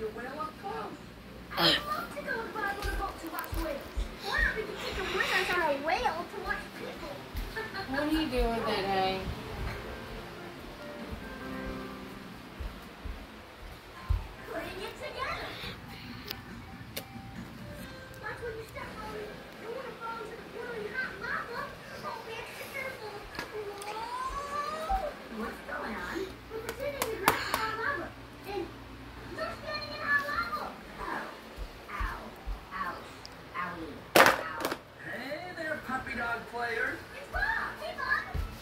Uh. What are you doing that day? young players.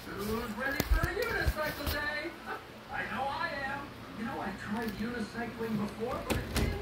Who's ready for a unicycle day? I know I am. You know, I tried unicycling before, but it didn't.